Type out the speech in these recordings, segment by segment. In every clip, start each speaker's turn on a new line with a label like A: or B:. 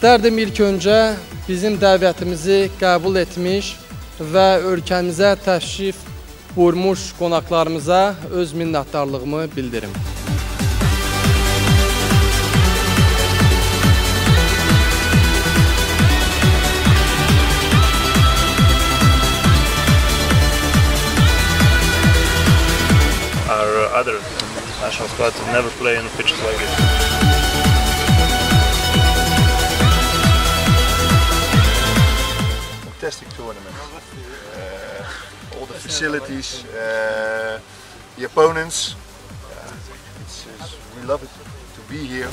A: İstərdim ilk öncə bizim dəvətimizi qəbul etmiş və ölkəmizə təşrif buyurmuş qonaqlarımıza öz minnətdarlığımı bildirim.
B: Our other national squads never played on pitches like this.
C: Fantastic tournament. Uh, all the facilities, uh, the opponents. Yeah, it's, it's, we love it to be here.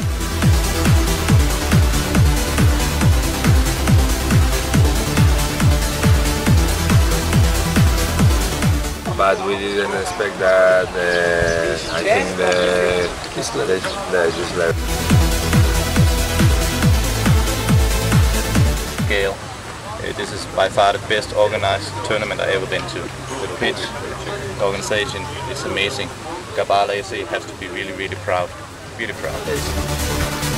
D: but we didn't expect that. Uh, I think the the, the just left.
E: scale. This is by far the best organized tournament I've ever been to. The pitch, the organization is amazing. Gabala SC has to be really, really proud. Really proud.